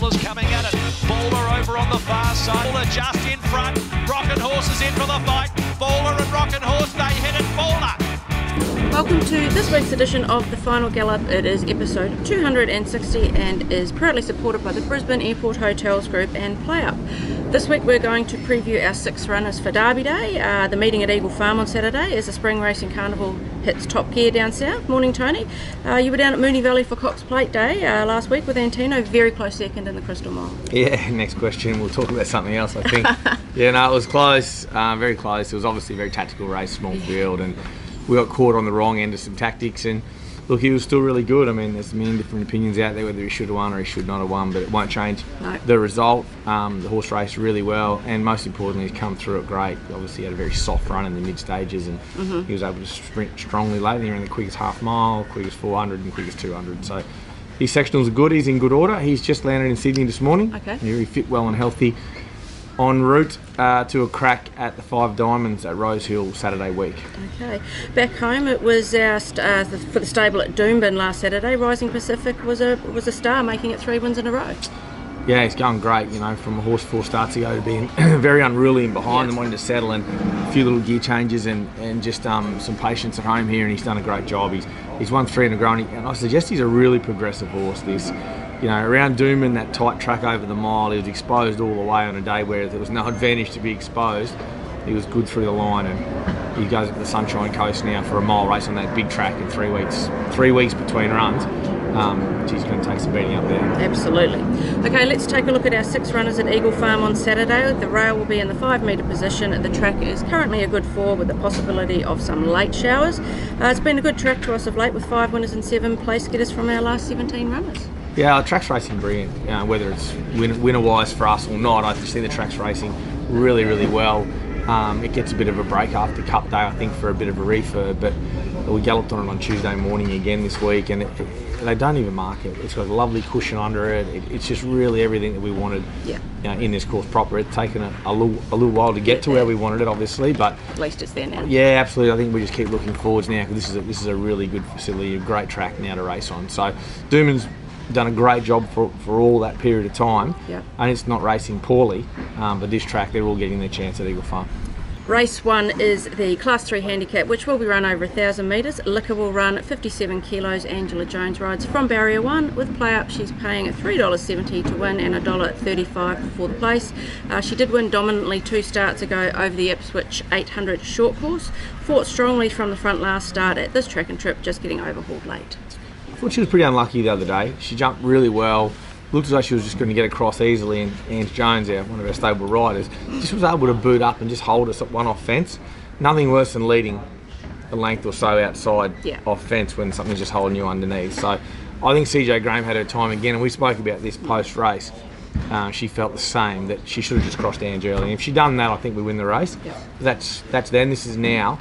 Coming at it. Bowler over on the far side. Bowler just in front. Rockin' Horse is in for the fight. Bowler and Rockin' Horse, they hit it. Bowler. Welcome to this week's edition of the Final Gallop. It is episode 260 and is proudly supported by the Brisbane Airport Hotels Group and PlayUp. This week we're going to preview our six runners for Derby Day, uh, the meeting at Eagle Farm on Saturday as the Spring Racing Carnival hits top gear down south. Morning, Tony. Uh, you were down at Moonee Valley for Cox Plate Day uh, last week with Antino, very close second in the Crystal Mile. Yeah, next question. We'll talk about something else, I think. yeah, no, it was close, uh, very close. It was obviously a very tactical race, small field, and we got caught on the wrong end of some tactics. And look, he was still really good. I mean, there's many different opinions out there whether he should have won or he should not have won, but it won't change No. the result. Um, the horse raced really well, and most importantly, he's come through it great. Obviously, he had a very soft run in the mid stages, and he was able to sprint strongly late. He ran the quickest half mile, quickest 400, and quickest 200. So. His sectionals are good. He's in good order. He's just landed in Sydney this morning. Okay. Very fit, well, and healthy en route uh, to a crack at the Five Diamonds at Rose Hill Saturday week. Okay, back home it was our st- uh, the, for the stable at Doomben last Saturday. Rising Pacific was a was a star, making it three wins in a row. Yeah, he's going great, you know, from a horse four starts ago to being very unruly and behind Yes. and wanting to settle and a few little gear changes and, and just um, some patience at home here and he's done a great job. He's he's won three in a row and, he, and I suggest he's a really progressive horse. This, you know, around Doomben, that tight track over the mile, he was exposed all the way on a day where there was no advantage to be exposed. He was good through the line and he goes up the Sunshine Coast now for a mile race on that big track in three weeks. Three weeks between runs. Um, he's going to take some beating up there. Absolutely. Okay, let's take a look at our six runners at Eagle Farm on Saturday. The rail will be in the five metre position. The track is currently a good four with the possibility of some late showers. Uh, it's been a good track to us of late with five winners and seven place getters from our last 17 runners. Yeah, track's racing brilliant. You know, whether it's win- winner-wise for us or not, I just think the track's racing really, really well. Um, it gets a bit of a break after Cup Day, I think, for a bit of a refurb. But we galloped on it on Tuesday morning again this week, and it, it- they don't even mark it. It's got a lovely cushion under it. it it's just really everything that we wanted Yeah. you know, in this course proper. It's taken a, a, little, a little while to get to where we wanted it, obviously, but At least it's there now. yeah, absolutely. I think we just keep looking forwards now because this is a, this is a really good facility, a great track now to race on. So, Doomben's done a great job for, for all that period of time, Yep. and it's not racing poorly. Um, but this track, they're all getting their chance at Eagle Farm. Race one is the Class 3 handicap, which will be run over 1,000 metres. Liquor will run 57 kilos. Angela Jones rides from barrier one with PlayUp. She's paying at $3.70 to win and $1.35 for the place. Uh, she did win dominantly two starts ago over the Ipswich 800 short course. Fought strongly from the front last start at this track and trip, just getting overhauled late. I thought she was pretty unlucky the other day. She jumped really well. Looked as though she was just going to get across easily, and Ange Jones, our, one of our stable riders, just was able to boot up and just hold us at one off fence. Nothing worse than leading a length or so outside Yeah. off fence when something's just holding you underneath. So I think Cejay Graham had her time again, and we spoke about this post race. Uh, she felt the same that she should have just crossed Ange early. And if she'd done that, I think we win the race. That's that's then. This is now.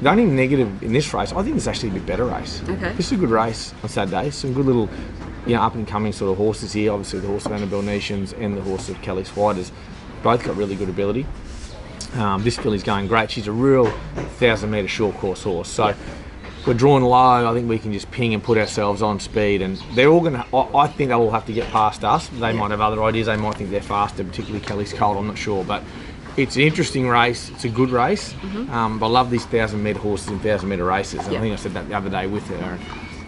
The only negative in this race, I think it's actually a bit better race. Okay. This is a good race on Saturday. Some good little, you know, up and coming sort of horses here. Obviously, the horse of Annabelle Nations and the horse of Kelly Schweida's, both got really good ability. Um, this filly's going great. She's a real thousand metre short course horse. So we're drawn low. I think we can just ping and put ourselves on speed. And they're all going to. I I think they'll all have to get past us. They might have other ideas. They might think they're faster, particularly Kelly's Colt. I'm not sure, but. It's an interesting race. It's a good race. Um, but I love these thousand metre horses and thousand metre races. And Yeah. I think I said that the other day with her.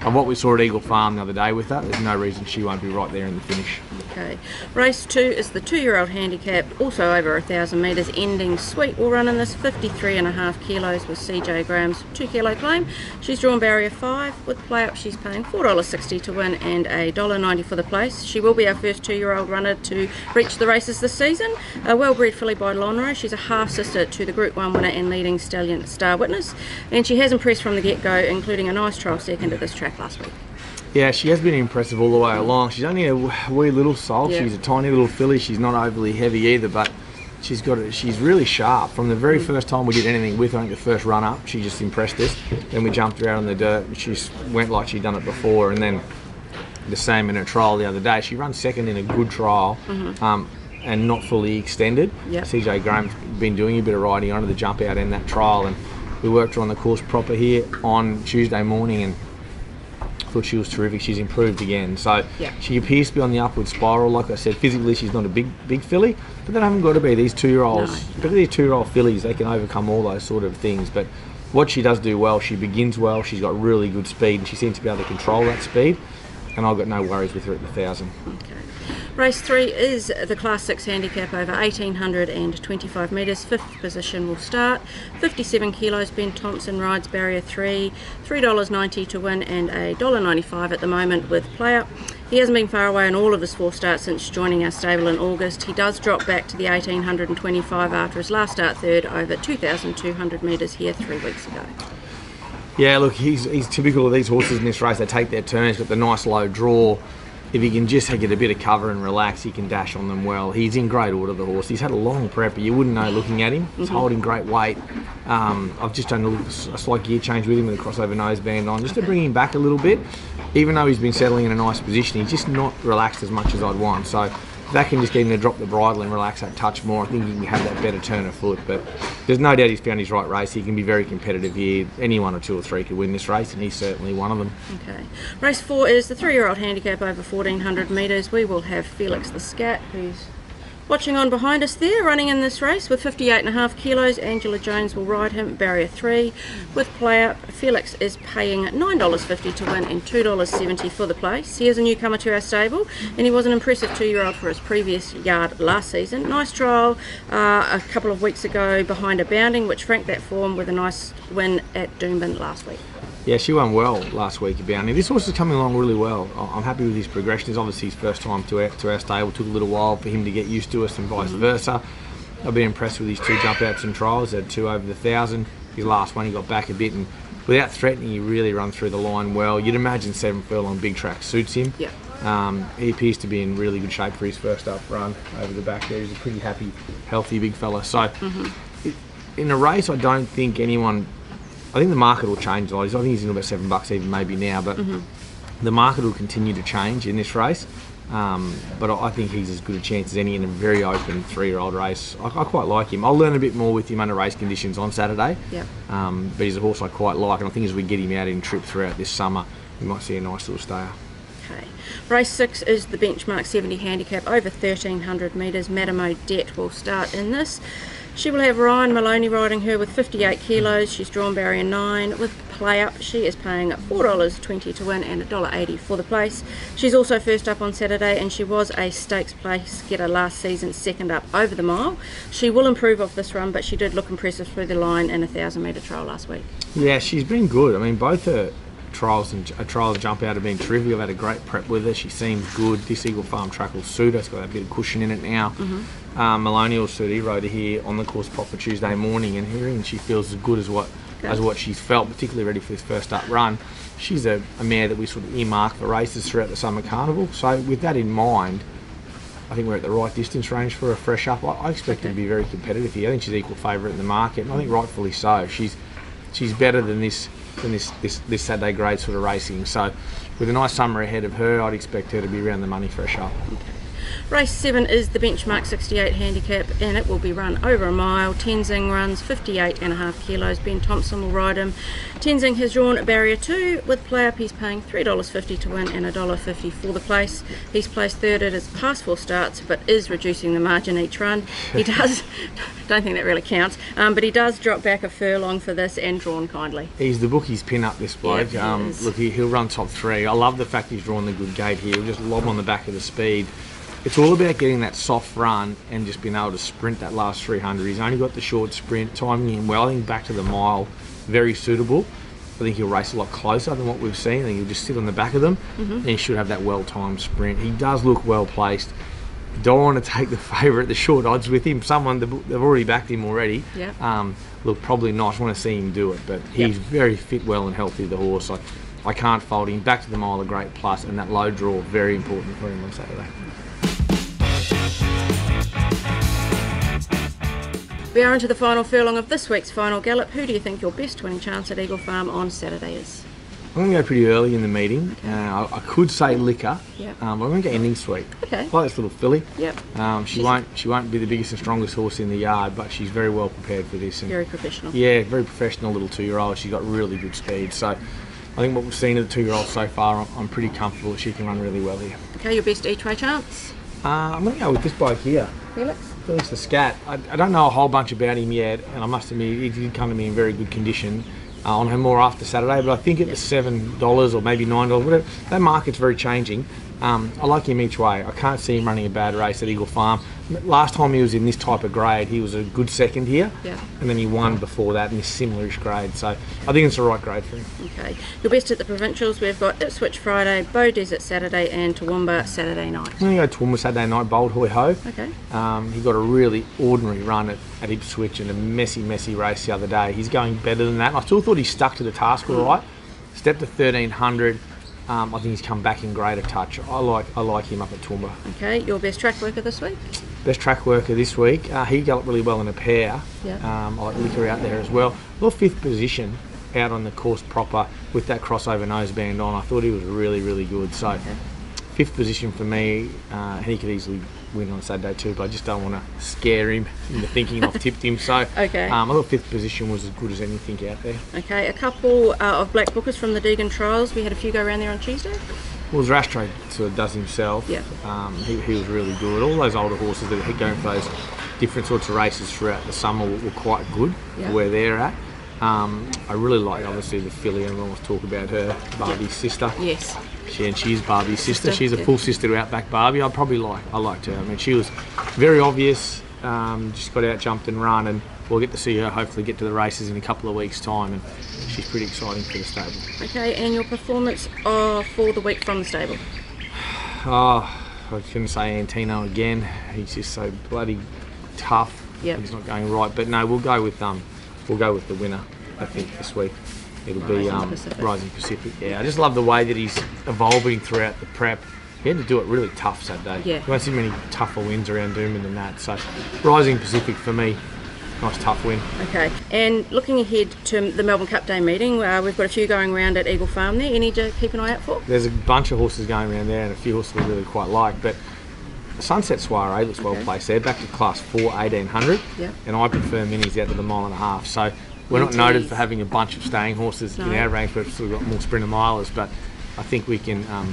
And what we saw at Eagle Farm the other day with her, there's no reason she won't be right there in the finish. Okay. Race two is the two-year-old handicap, also over a thousand metres, ending sweet. will run in this 53 and a half kilos with Cejay Graham's two kilo claim. She's drawn barrier five with PlayUp. She's paying four dollars sixty to win and $1.90 for the place. She will be our first two-year-old runner to reach the races this season. A well-bred filly by Lonhro. She's a half sister to the Group One winner and leading stallion Star Witness, and she has impressed from the get-go, including a nice trial second at this track last week. Yeah, she has been impressive all the way along. She's only a wee little soul. Yeah. She's a tiny little filly. She's not overly heavy either, but she's got a, she's really sharp. From the very first time we did anything with her, I think the first run up, she just impressed us. Then we jumped her out on the dirt, and she went like she'd done it before, and then the same in her trial the other day. She ran second in a good trial. Um, and not fully extended. Yep. Cejay Graham's been doing a bit of riding onto the jump out in that trial, and we worked her on the course proper here on Tuesday morning, and thought she was terrific. She's improved again. So Yeah. she appears to be on the upward spiral. Like I said, physically she's not a big big filly, but they haven't got to be. These two year olds, No, particularly these two year old fillies, they can overcome all those sort of things. But what she does do well, she begins well. She's got really good speed, and she seems to be able to control that speed. And I've got no worries with her at the thousand. Okay. Race three is the Class 6 handicap over 1825 metres. Fifth position will start. 57 kilos. Ben Thompson rides barrier three. $3.90 to win and a $1.95 at the moment with player. He hasn't been far away in all of his four starts since joining our stable in August. He does drop back to the 1825 after his last start third over 2,200 metres here three weeks ago. Yeah, look, he's, he's typical of these horses in this race. They take their turns, got the nice low draw. If he can just get a bit of cover and relax, he can dash on them well. He's in great order, the horse. He's had a long prep, but you wouldn't know looking at him. He's holding great weight. Um, I've just done a, little, a slight gear change with him with a crossover noseband on, just to bring him back a little bit. Even though he's been settling in a nice position, he's just not relaxed as much as I'd want. So that can just get him to drop the bridle and relax that touch more, I think he can have that better turn of foot. But there's no doubt he's found his right race. He can be very competitive here. Any one or two or three could win this race, and he's certainly one of them. Okay. Race four is the three-year-old handicap over 1400 metres. We will have Felix the Scat, who's watching on behind us there, running in this race with 58 and a half kilos. Angela Jones will ride him, barrier three. With PlayUp, Felix is paying $9.50 to win and $2.70 for the place. He is a newcomer to our stable, and he was an impressive two-year-old for his previous yard last season. Nice trial uh, a couple of weeks ago behind a bounding, which franked that form with a nice win at Doomben last week. Yeah, she won well last week at Bounty. This horse is coming along really well. I'm happy with his progression. It's obviously his first time to our, to our stable. Took a little while for him to get used to us and vice versa. I've been impressed with his two jump outs and trials. Had two over the thousand. His last one, he got back a bit and without threatening, he really run through the line well. You'd imagine seven furlong big track suits him. Yeah. Um, he appears to be in really good shape for his first up run over the back there. He's a pretty happy, healthy big fella. So, i- in a race, I don't think anyone. I think the market will change a lot. I think he's in about seven bucks even maybe now, but the market will continue to change in this race. Um, but I I think he's as good a chance as any in a very open three-year-old race. I, I quite like him. I'll learn a bit more with him under race conditions on Saturday. Yep. Um, but he's a horse I quite like, and I think as we get him out in trip throughout this summer, we might see a nice little stayer. Okay. Race six is the benchmark 70 handicap over 1300 metres. Madame Odette will start in this. She will have Ryan Maloney riding her with 58 kilos. She's drawn barrier 9 with PlayUp. She is paying $4.20 to win and $1.80 for the place. She's also first up on Saturday and she was a stakes place getter last season, second up over the mile. She will improve off this run, but she did look impressive through the line in a 1000 metre trial last week. Yeah, she's been good. I mean, both her trials and uh, trials jump out have been terrific. I've had a great prep with her. She seems good. This Eagle Farm track will suit her. It's got a bit of cushion in it now. Um, Maloney will e-rode here on the course proper Tuesday morning, and here and she feels as good as what as what she's felt, particularly ready for this first up run. She's a, a mare that we sort of earmark for races throughout the summer carnival. So with that in mind, I think we're at the right distance range for a fresh up. I, I expect her to be very competitive here. I think she's equal favourite in the market, and I think rightfully so. She's she's better than this than this, this this Saturday grade sort of racing. So with a nice summer ahead of her, I'd expect her to be around the money fresh up. Race 7 is the benchmark 68 handicap and it will be run over a mile. Tenzing runs 58 and a half kilos. Ben Thompson will ride him. Tenzing has drawn a barrier 2 with PlayUp. He's paying $3.50 to win and $1.50 for the place. He's placed third at his past four starts but is reducing the margin each run. He does, don't think that really counts, um, but he does drop back a furlong for this and drawn kindly. He's the bookies pin up this bloke. he um, look, he, he'll run top three. I love the fact he's drawn the good gate here. He'll just lob on the back of the speed. It's all about getting that soft run and just being able to sprint that last 300. He's only got the short sprint, timing him well. I think back to the mile, very suitable. I think he'll race a lot closer than what we've seen. I think he'll just sit on the back of them and he should have that well timed sprint. He does look well placed. Don't want to take the favourite, the short odds with him. Someone they've already backed him already. Yeah. Um, look, probably not. I want to see him do it, but he's very fit, well, and healthy. The horse, I, I can't fold him. Back to the mile, a great plus, and that low draw very important for him on Saturday. We are into the final furlong of this week's final gallop. Who do you think your best winning chance at Eagle Farm on Saturday is? I'm going to go pretty early in the meeting. Uh, I, I could say Liquor, Yep. um, but I'm going to go Ending Sweet. Okay. I like this little filly. Yep. Um, she She's- won't she won't be the biggest and strongest horse in the yard, but she's very well prepared for this. And Very professional. Yeah, very professional little two-year-old. She's got really good speed. So I think what we've seen of the two-year-old so far, I'm, I'm pretty comfortable that she can run really well here. Okay, your best each way chance, Uh, I'm going to go with this bike here. Felix. Felix the Scat. I, I don't know a whole bunch about him yet, and I must admit he did come to me in very good condition. Uh, on her more after Saturday, but I think at the seven dollars or maybe nine dollars, whatever, that market's very changing. Um, I like him each way. I can't see him running a bad race at Eagle Farm. Last time he was in this type of grade, he was a good second here, Yeah. and then he won before that in this similarish grade. So I think it's the right grade for him. Okay, your best at the provincials. We've got Ipswich Friday, Beaudesert Saturday, and Toowoomba Saturday night. I'm going to go Toowoomba Saturday night, Bold Hoy Ho. Okay. Um, he got a really ordinary run at, at Ipswich and a messy, messy race the other day. He's going better than that. And I still thought he stuck to the task all right. Stepped to 1300. Um, I think he's come back in greater touch. I like I like him up at Toowoomba. Okay, your best track worker this week. Best track worker this week. Uh, he galloped really well in a pair. Yeah. Um, I like Liquor out there as well. Well, fifth position out on the course proper with that crossover noseband on. I thought he was really, really good. So, fifth position for me. Uh, he could easily win on Saturday too, but I just don't want to scare him into thinking I've tipped him. So, Okay. um, I thought fifth position was as good as anything out there. Okay, a couple uh, of black bookers from the Deagon Trials. We had a few go around there on Tuesday. Well, Rastro sort of does himself. Yeah. Um, he, he was really good. All those older horses that are going for those different sorts of races throughout the summer were, were quite good Yeah. where they're at. Um, I really like, obviously, the filly, and we'll always talk about her, Barbie's sister. Yes. She, and she's Barbie's sister. Sister, She's a yeah. full sister to Outback Barbie. I probably like. I liked her. I mean, she was very obvious. Um, just got out, jumped and run, and we'll get to see her. Hopefully, get to the races in a couple of weeks' time, and she's pretty exciting for the stable. Okay, and your performance uh, for the week from the stable. Oh, I couldn't say Antino again. He's just so bloody tough. Yep. He's not going right. But no, we'll go with um, we'll go with the winner. I think this week it'll be Rising um, Pacific. Rising Pacific. Yeah, I just love the way that he's evolving throughout the prep. He had to do it really tough Saturday. Yeah. You won't see many tougher wins around Doomben than that. So, Rising Pacific for me, nice tough win. Okay, and looking ahead to the Melbourne Cup Day meeting, uh, we've got a few going around at Eagle Farm there. Any to keep an eye out for? There's a bunch of horses going around there and a few horses we really quite like. But Sunset Soiree looks well placed there, back to class 4, 1800. Yep. And I prefer minis out to the mile and a half. So we're not noted for having a bunch of staying horses in our but we've still got more sprinter milers. But I think we can um,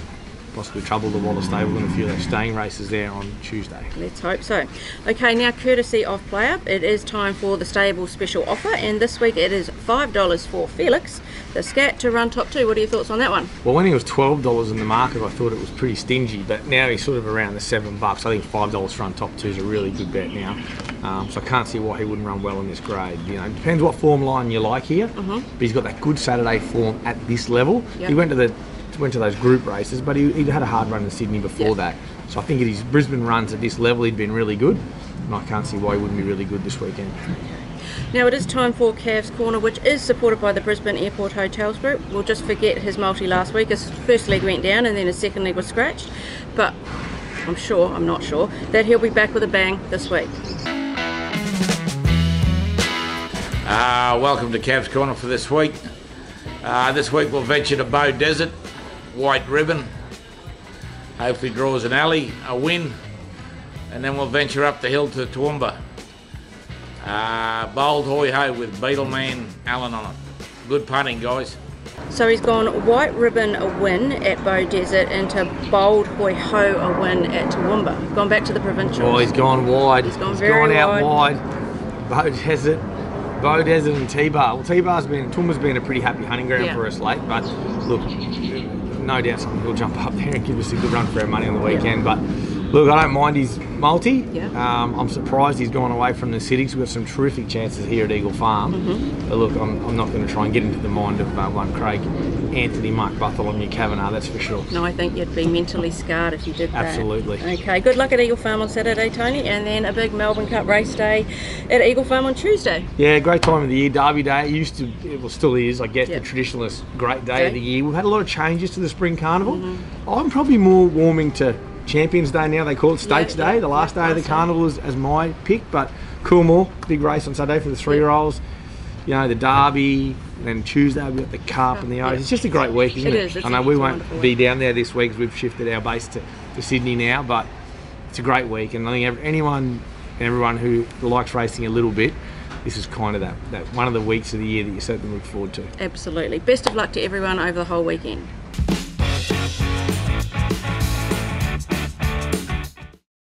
possibly trouble the Waller stable in a few of those staying races there on Tuesday. Let's hope so. Okay, now courtesy of PlayUp, it is time for the stable special offer, and this week it is five dollars for Felix, the Scat to run top two. What are your thoughts on that one? Well, when he was twelve dollars in the market, I thought it was pretty stingy, but now he's sort of around the seven bucks. I think five dollars front top two is a really good bet now. Um, so I can't see why he wouldn't run well in this grade. You know, it depends what form line you like here. But he's got that good Saturday form at this level. Yep. He went to the went to those group races, but he, he had a hard run in Sydney before Yep. that. So I think at his Brisbane runs at this level, he'd been really good. And I can't see why he wouldn't be really good this weekend. Now it is time for Cavs Corner, which is supported by the Brisbane Airport Hotels Group. We'll just forget his multi last week. His first leg went down and then his second leg was scratched. But I'm sure, I'm not sure, that he'll be back with a bang this week. Uh, welcome to Cavs Corner for this week. Uh, this week we'll venture to Beaudesert, White Ribbon. Hopefully draws an alley, a win, and then we'll venture up the hill to Toowoomba. Uh, bold hoy ho with Beetleman Allen on it. Good punting, guys. So he's gone white ribbon a win at Beaudesert into bold hoi ho a win at Toowoomba. Gone back to the provincial. Well, he's gone wide. He's gone very out wide. wide. Beaudesert, Bow Desert and T-Bar. Well, T-Bar's been, Toowoomba's been a pretty happy hunting ground Yeah. for us late, but look, no doubt something will jump up there and give us a good run for our money on the weekend. But look, I don't mind his multi. Yeah. Um, I'm surprised he's gone away from the city cities. We've got some terrific chances here at Eagle Farm. Mm-hmm. But look, I'm, I'm not going to try and get into the mind of uh, one Craig Anthony, Mark Bartholomew Cavanough, that's for sure. No, I think you'd be mentally scarred if you did that. Absolutely. Okay, good luck at Eagle Farm on Saturday, Tony, and then a big Melbourne Cup race day at Eagle Farm on Tuesday. Yeah, great time of the year. Derby Day. It used to, it well, still is, I guess, Yep. the traditionalist great day Okay. of the year. We've had a lot of changes to the spring carnival. I'm probably more warming to Champions Day now. They call it Stakes Yeah, Day. yeah, the last yeah, day of the carnival is as my pick, but Coolmore, big race on Saturday for the three-year-olds. You know, the Derby, and then Tuesday we've got the Cup and the O's. It's just a great week, isn't It it? is, I know we won't be down there this week 'cause we've shifted our base to, to Sydney now, but it's a great week, and I think anyone, and everyone who likes racing a little bit, this is kind of that, that one of the weeks of the year that you certainly look forward to. Absolutely. Best of luck to everyone over the whole weekend.